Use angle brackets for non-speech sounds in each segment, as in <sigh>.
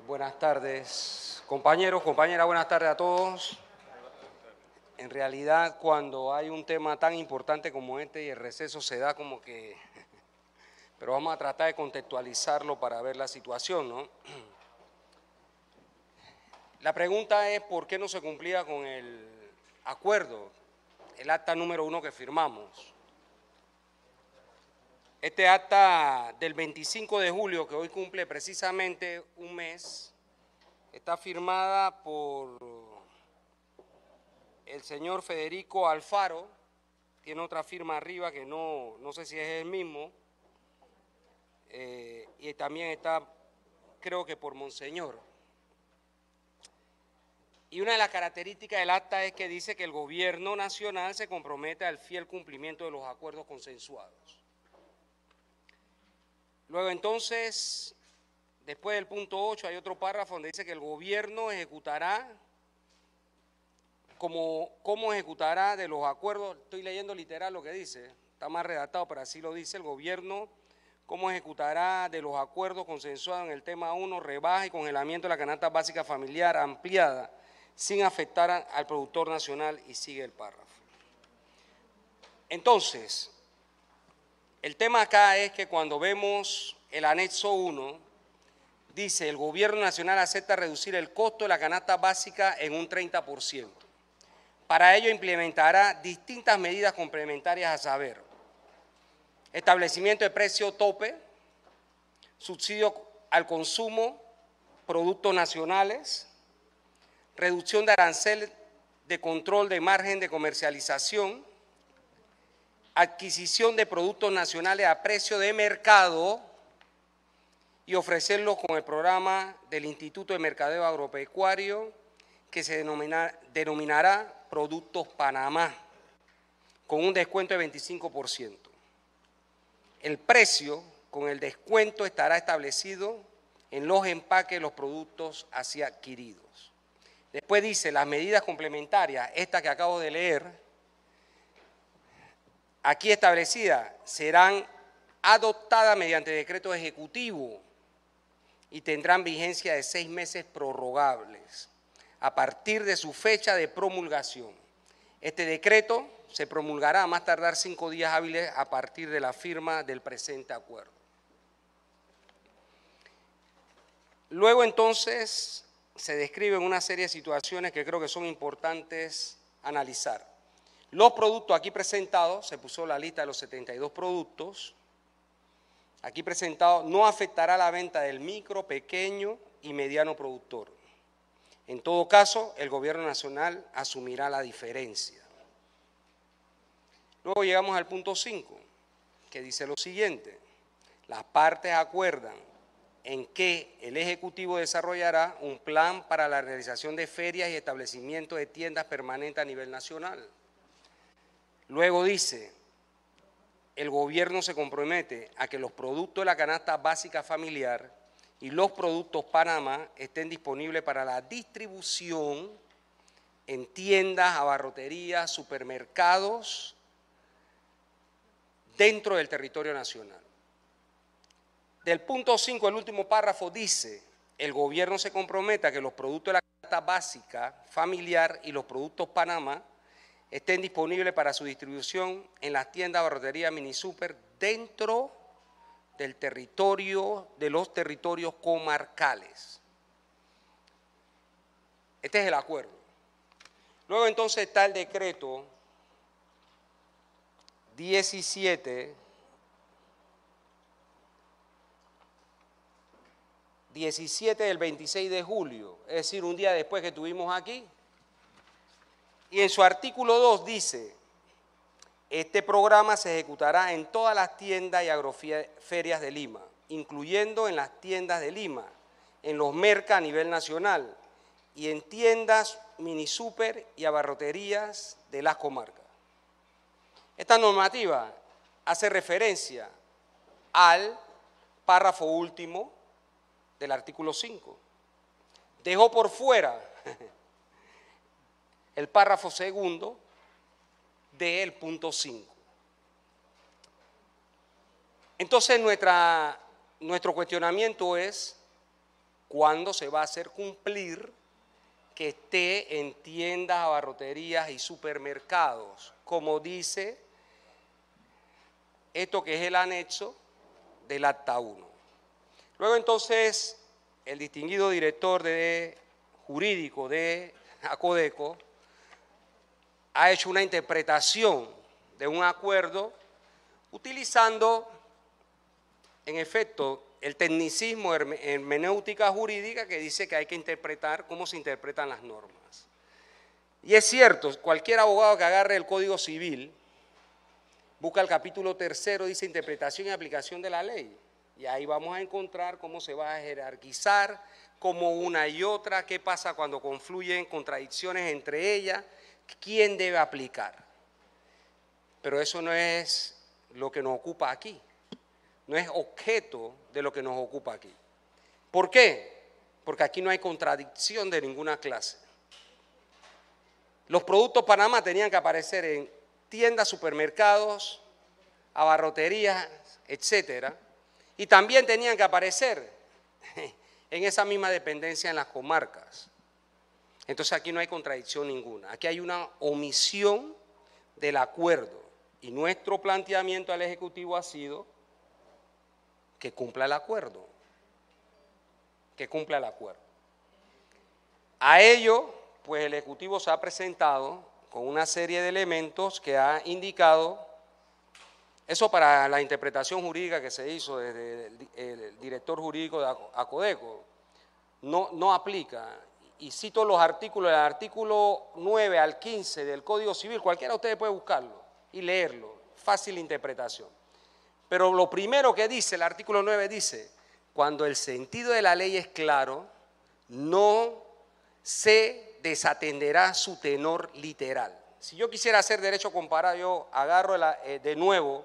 Eh, buenas tardes, compañeros, compañeras, buenas tardes a todos. En realidad, cuando hay un tema tan importante como este y el receso se da como que... <laughs> Pero vamos a tratar de contextualizarlo para ver la situación, ¿no? <clears throat> La pregunta es por qué no se cumplía con el acuerdo, el acta número uno que firmamos. Este acta del 25 de julio, que hoy cumple precisamente un mes, está firmada por el señor Federico Alfaro, tiene otra firma arriba que no, no sé si es el mismo, eh, y también está, creo que por Monseñor. Y una de las características del acta es que dice que el gobierno nacional se compromete al fiel cumplimiento de los acuerdos consensuados. Luego entonces, después del punto 8 hay otro párrafo donde dice que el gobierno ejecutará, como, ¿cómo ejecutará de los acuerdos? Estoy leyendo literal lo que dice, está más redactado, pero así lo dice el gobierno, ¿cómo ejecutará de los acuerdos consensuados en el tema 1, rebaja y congelamiento de la canasta básica familiar ampliada, sin afectar al productor nacional? Y sigue el párrafo. Entonces, el tema acá es que cuando vemos el anexo 1, dice el gobierno nacional acepta reducir el costo de la canasta básica en un 30%. Para ello implementará distintas medidas complementarias a saber, establecimiento de precio tope, subsidio al consumo, productos nacionales, reducción de arancel de control de margen de comercialización, adquisición de productos nacionales a precio de mercado y ofrecerlos con el programa del Instituto de Mercadeo Agropecuario que se denominará Productos Panamá, con un descuento de 25%. El precio con el descuento estará establecido en los empaques de los productos así adquiridos. Después dice las medidas complementarias, esta que acabo de leer, aquí establecidas serán adoptadas mediante decreto ejecutivo y tendrán vigencia de seis meses prorrogables a partir de su fecha de promulgación. Este decreto se promulgará a más tardar cinco días hábiles a partir de la firma del presente acuerdo. Luego entonces se describen una serie de situaciones que creo que son importantes analizar. Los productos aquí presentados, se puso la lista de los 72 productos, aquí presentados, no afectará la venta del micro, pequeño y mediano productor. En todo caso, el gobierno nacional asumirá la diferencia. Luego llegamos al punto 5, que dice lo siguiente. Las partes acuerdan en que el Ejecutivo desarrollará un plan para la realización de ferias y establecimiento de tiendas permanentes a nivel nacional Luego dice, el gobierno se compromete a que los productos de la canasta básica familiar y los productos Panamá estén disponibles para la distribución en tiendas, abarroterías, supermercados dentro del territorio nacional. Del punto 5, el último párrafo dice, el gobierno se compromete a que los productos de la canasta básica familiar y los productos Panamá estén disponibles para su distribución en las tiendas barrotería mini super dentro del territorio, de los territorios comarcales. Este es el acuerdo. Luego entonces está el decreto 17 17 del 26 de julio, es decir, un día después que estuvimos aquí, y en su artículo 2 dice, este programa se ejecutará en todas las tiendas y agroferias de Lima, incluyendo en las tiendas de Lima, en los mercas a nivel nacional y en tiendas mini super y abarroterías de las comarcas. Esta normativa hace referencia al párrafo último del artículo 5. Dejó por fuera <laughs> el párrafo segundo del punto 5. Entonces nuestra, nuestro cuestionamiento es, ¿Cuándo se va a hacer cumplir que esté en tiendas, abarroterías y supermercados? Como dice esto que es el anexo del acta 1. Luego entonces el distinguido director de jurídico de Acodeco ha hecho una interpretación de un acuerdo utilizando, en efecto, el tecnicismo hermenéutica jurídica que dice que hay que interpretar cómo se interpretan las normas. Y es cierto, cualquier abogado que agarre el Código Civil, busca el capítulo tercero, dice interpretación y aplicación de la ley. Y ahí vamos a encontrar cómo se va a jerarquizar, cómo una y otra, qué pasa cuando confluyen contradicciones entre ellas, quién debe aplicar. Pero eso no es lo que nos ocupa aquí, no es objeto de lo que nos ocupa aquí. ¿Por qué? Porque aquí no hay contradicción de ninguna clase. Los productos Panamá tenían que aparecer en tiendas, supermercados, abarroterías, etcétera, y también tenían que aparecer <laughs> en esa misma dependencia en las comarcas. Entonces aquí no hay contradicción ninguna, aquí hay una omisión del acuerdo y nuestro planteamiento al Ejecutivo ha sido que cumpla el acuerdo, que cumpla el acuerdo. A ello, pues el Ejecutivo se ha presentado con una serie de elementos que ha indicado eso para la interpretación jurídica que se hizo desde el, director jurídico de Acodeco no, no aplica. Y cito los artículos, del artículo 9 al 15 del Código Civil, cualquiera de ustedes puede buscarlo y leerlo, fácil interpretación. Pero lo primero que dice, el artículo 9 dice, cuando el sentido de la ley es claro, no se desatenderá su tenor literal. Si yo quisiera hacer derecho comparado, yo agarro eh, de nuevo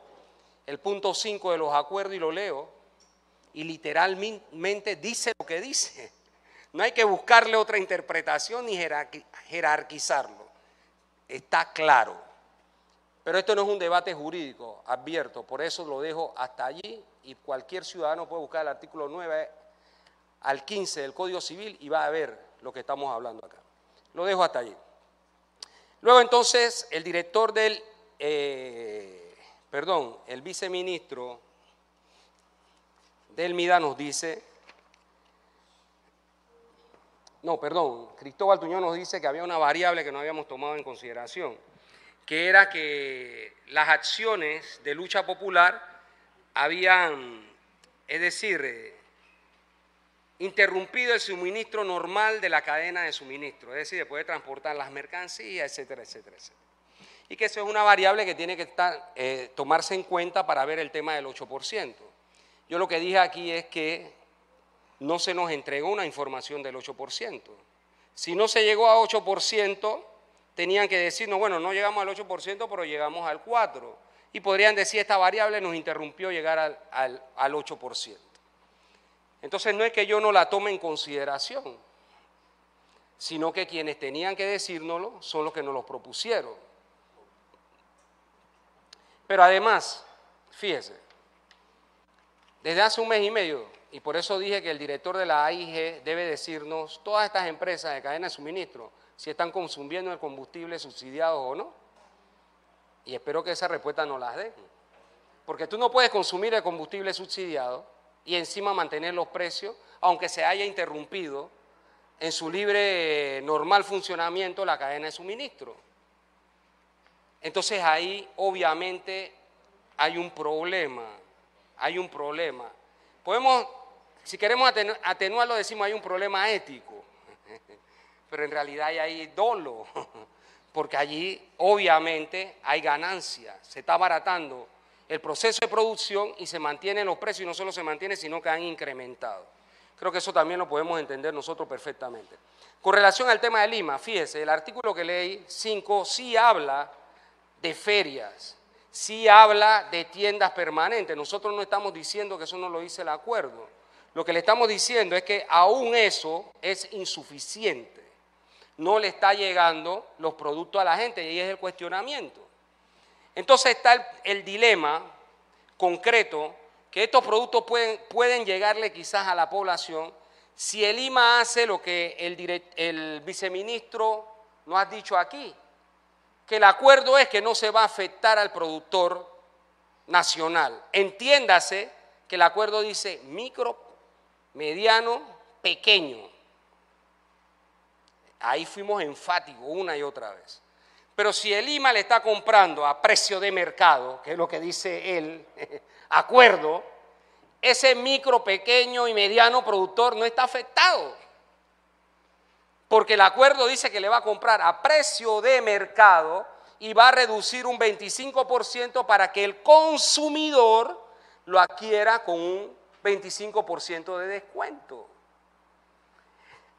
el punto 5 de los acuerdos y lo leo, y literalmente dice lo que dice. No hay que buscarle otra interpretación ni jerarquizarlo. Está claro. Pero esto no es un debate jurídico, advierto, por eso lo dejo hasta allí y cualquier ciudadano puede buscar el artículo 9 al 15 del Código Civil y va a ver lo que estamos hablando acá. Lo dejo hasta allí. Luego entonces el director del... Eh, perdón, el viceministro del MIDA nos dice, no, perdón, Cristóbal Tuñón nos dice que había una variable que no habíamos tomado en consideración, que era que las acciones de lucha popular habían, es decir, eh, interrumpido el suministro normal de la cadena de suministro, es decir, de transportar las mercancías, etcétera, etcétera, etcétera y que eso es una variable que tiene que estar, eh, tomarse en cuenta para ver el tema del 8%. Yo lo que dije aquí es que no se nos entregó una información del 8%. Si no se llegó a 8%, tenían que decirnos, bueno, no llegamos al 8%, pero llegamos al 4%. Y podrían decir, esta variable nos interrumpió llegar al, al, al 8%. Entonces no es que yo no la tome en consideración, sino que quienes tenían que decírnoslo son los que nos lo propusieron. Pero además, fíjese, desde hace un mes y medio, y por eso dije que el director de la AIG debe decirnos, todas estas empresas de cadena de suministro, si están consumiendo el combustible subsidiado o no. Y espero que esa respuesta no las dé. Porque tú no puedes consumir el combustible subsidiado y encima mantener los precios, aunque se haya interrumpido en su libre normal funcionamiento la cadena de suministro. Entonces ahí obviamente hay un problema, hay un problema. Podemos, si queremos atenuarlo, decimos hay un problema ético, <laughs> pero en realidad hay ahí dolo, <laughs> porque allí obviamente hay ganancia, se está abaratando el proceso de producción y se mantienen los precios y no solo se mantiene, sino que han incrementado. Creo que eso también lo podemos entender nosotros perfectamente. Con relación al tema de Lima, fíjese, el artículo que leí 5 sí habla de ferias, sí habla de tiendas permanentes. Nosotros no estamos diciendo que eso no lo dice el acuerdo. Lo que le estamos diciendo es que aún eso es insuficiente. No le está llegando los productos a la gente y es el cuestionamiento. Entonces está el, dilema concreto que estos productos pueden, pueden llegarle quizás a la población, si el IMA hace lo que el, el viceministro nos ha dicho aquí, que el acuerdo es que no se va a afectar al productor nacional. Entiéndase que el acuerdo dice micro, mediano, pequeño. Ahí fuimos enfáticos una y otra vez. Pero si el IMA le está comprando a precio de mercado, que es lo que dice él, <laughs> acuerdo, ese micro, pequeño y mediano productor no está afectado. Porque el acuerdo dice que le va a comprar a precio de mercado y va a reducir un 25% para que el consumidor lo adquiera con un 25% de descuento.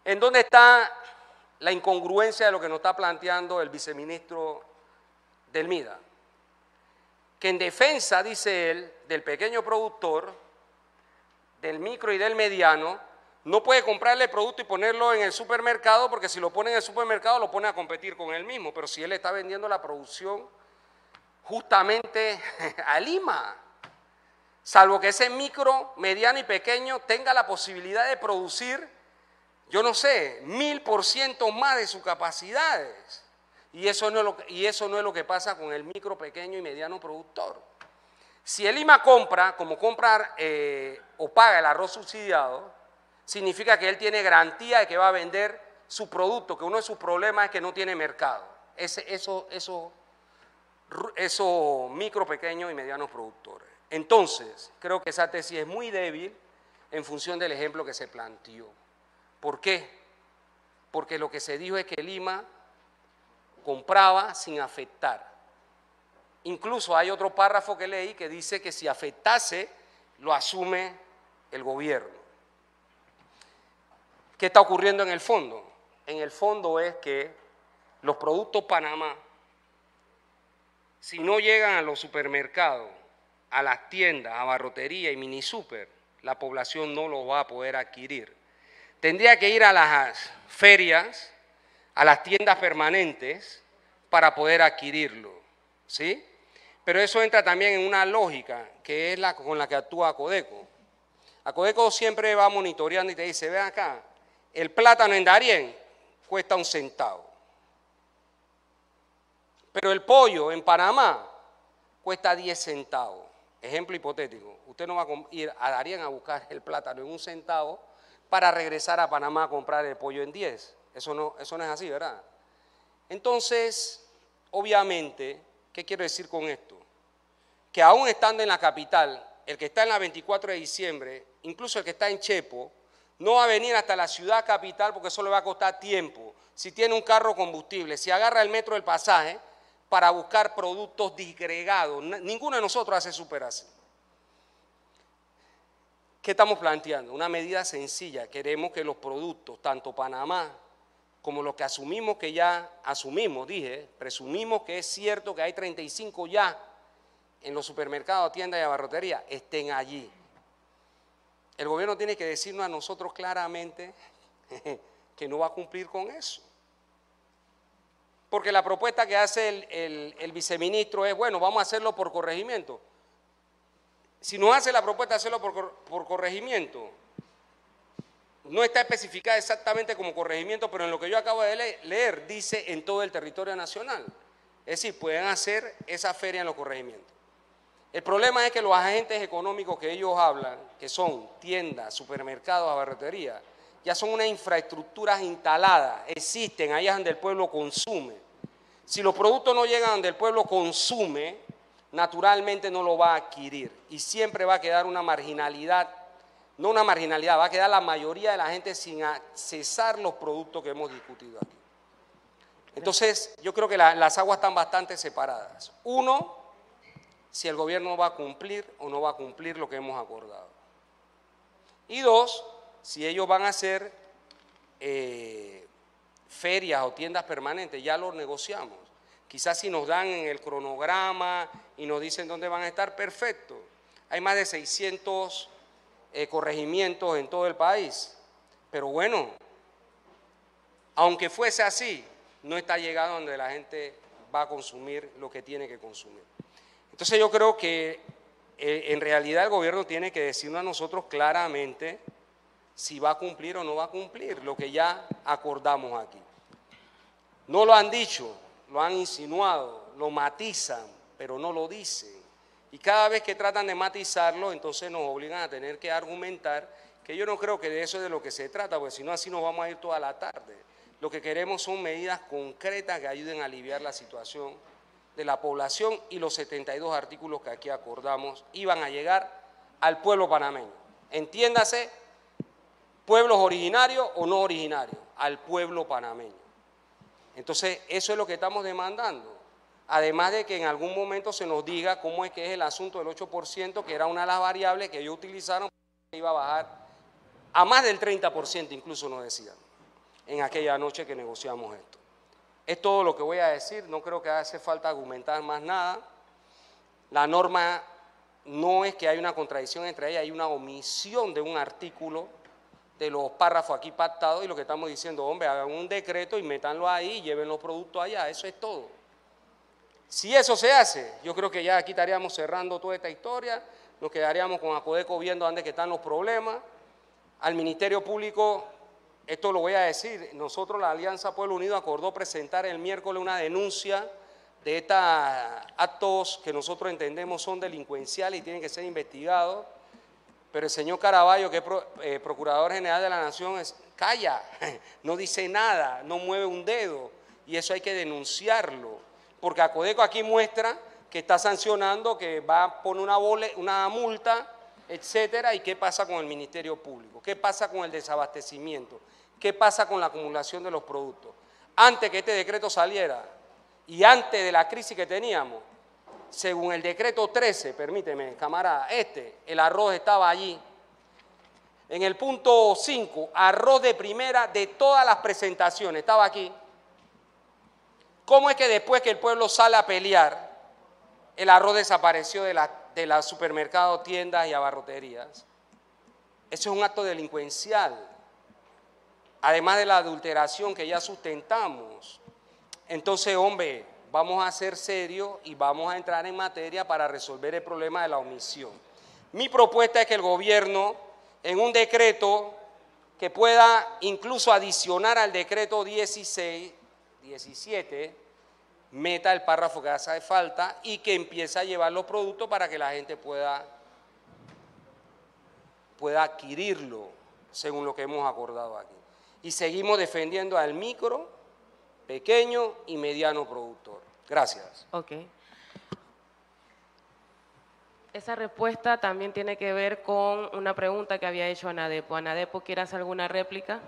¿En dónde está la incongruencia de lo que nos está planteando el viceministro del MIDA? Que en defensa, dice él, del pequeño productor, del micro y del mediano, no puede comprarle el producto y ponerlo en el supermercado porque si lo pone en el supermercado lo pone a competir con él mismo. Pero si él está vendiendo la producción justamente <laughs> a Lima, salvo que ese micro, mediano y pequeño tenga la posibilidad de producir, yo no sé, mil por ciento más de sus capacidades. Y eso, no es lo, que pasa con el micro, pequeño y mediano productor. Si el Lima compra, como comprar eh, o paga el arroz subsidiado, significa que él tiene garantía de que va a vender su producto, que uno de sus problemas es que no tiene mercado. Ese, eso, eso, eso micro, pequeños y medianos productores. Entonces, creo que esa tesis es muy débil en función del ejemplo que se planteó. ¿Por qué? Porque lo que se dijo es que Lima compraba sin afectar. Incluso hay otro párrafo que leí que dice que si afectase, lo asume el gobierno. ¿Qué está ocurriendo en el fondo? En el fondo es que los productos Panamá, si no llegan a los supermercados, a las tiendas, a barrotería y mini super, la población no los va a poder adquirir. Tendría que ir a las ferias, a las tiendas permanentes, para poder adquirirlo. ¿Sí? Pero eso entra también en una lógica que es la con la que actúa Codeco. Codeco siempre va monitoreando y te dice, ve acá, el plátano en Darien cuesta un centavo. Pero el pollo en Panamá cuesta 10 centavos. Ejemplo hipotético. Usted no va a ir a Darien a buscar el plátano en un centavo para regresar a Panamá a comprar el pollo en 10. Eso no, eso no es así, ¿verdad? Entonces, obviamente, ¿qué quiero decir con esto? Que aún estando en la capital, el que está en la 24 de diciembre, incluso el que está en Chepo, no va a venir hasta la ciudad capital porque eso le va a costar tiempo. Si tiene un carro combustible, si agarra el metro del pasaje para buscar productos disgregados, ninguno de nosotros hace super así. ¿Qué estamos planteando? Una medida sencilla. Queremos que los productos, tanto Panamá como los que asumimos que ya asumimos, dije, presumimos que es cierto que hay 35 ya en los supermercados, tiendas y abarroterías, estén allí. El gobierno tiene que decirnos a nosotros claramente <laughs> que no va a cumplir con eso. Porque la propuesta que hace el, viceministro es, bueno, vamos a hacerlo por corregimiento. Si no hace la propuesta hacerlo por, por corregimiento, no está especificada exactamente como corregimiento, pero en lo que yo acabo de leer dice en todo el territorio nacional. Es decir, pueden hacer esa feria en los corregimientos. El problema es que los agentes económicos que ellos hablan, que son tiendas, supermercados, abarroterías, ya son unas infraestructuras instaladas, existen, allá donde el pueblo consume. Si los productos no llegan donde el pueblo consume, naturalmente no lo va a adquirir y siempre va a quedar una marginalidad, no una marginalidad, va a quedar la mayoría de la gente sin accesar los productos que hemos discutido aquí. Entonces, yo creo que las aguas están bastante separadas. Uno, si el gobierno va a cumplir o no va a cumplir lo que hemos acordado. Y dos, si ellos van a hacer eh, ferias o tiendas permanentes, ya lo negociamos. Quizás si nos dan en el cronograma y nos dicen dónde van a estar, perfecto. Hay más de 600 eh, corregimientos en todo el país. Pero bueno, aunque fuese así, no está llegando donde la gente va a consumir lo que tiene que consumir. Entonces yo creo que eh, en realidad el gobierno tiene que decirnos a nosotros claramente si va a cumplir o no va a cumplir lo que ya acordamos aquí. No lo han dicho, lo han insinuado, lo matizan, pero no lo dicen. Y cada vez que tratan de matizarlo, entonces nos obligan a tener que argumentar que yo no creo que de eso es de lo que se trata, porque si no así nos vamos a ir toda la tarde. Lo que queremos son medidas concretas que ayuden a aliviar la situación de la población y los 72 artículos que aquí acordamos iban a llegar al pueblo panameño. Entiéndase, pueblos originarios o no originarios, al pueblo panameño. Entonces, eso es lo que estamos demandando. Además de que en algún momento se nos diga cómo es que es el asunto del 8%, que era una de las variables que ellos utilizaron, que iba a bajar a más del 30%, incluso nos decían, en aquella noche que negociamos esto. Es todo lo que voy a decir, no creo que hace falta argumentar más nada. La norma no es que hay una contradicción entre ellas, hay una omisión de un artículo de los párrafos aquí pactados y lo que estamos diciendo, hombre, hagan un decreto y métanlo ahí, lleven los productos allá, eso es todo. Si eso se hace, yo creo que ya aquí estaríamos cerrando toda esta historia, nos quedaríamos con Acodeco viendo dónde están los problemas. Al Ministerio Público, esto lo voy a decir, nosotros la Alianza Pueblo Unido acordó presentar el miércoles una denuncia de estos actos que nosotros entendemos son delincuenciales y tienen que ser investigados. Pero el señor Caraballo, que es eh, Procurador General de la Nación, es, calla, <laughs> no dice nada, no mueve un dedo. Y eso hay que denunciarlo. Porque Acodeco aquí muestra que está sancionando, que va a poner una, una multa, etcétera. ¿Y qué pasa con el Ministerio Público? ¿Qué pasa con el desabastecimiento? ¿Qué pasa con la acumulación de los productos? Antes que este decreto saliera, y antes de la crisis que teníamos, según el decreto 13, permíteme, camarada, este, el arroz estaba allí. En el punto 5, arroz de primera de todas las presentaciones, estaba aquí. ¿Cómo es que después que el pueblo sale a pelear, el arroz desapareció de los supermercados, tiendas y abarroterías? Eso es un acto delincuencial, además de la adulteración que ya sustentamos. Entonces, hombre, vamos a ser serios y vamos a entrar en materia para resolver el problema de la omisión. Mi propuesta es que el gobierno, en un decreto que pueda incluso adicionar al decreto 16, 17, meta el párrafo que hace falta y que empiece a llevar los productos para que la gente pueda, pueda adquirirlo según lo que hemos acordado aquí. Y seguimos defendiendo al micro, pequeño y mediano productor. Gracias. Ok. Esa respuesta también tiene que ver con una pregunta que había hecho Anadepo. ¿Anadepo quiere hacer alguna réplica?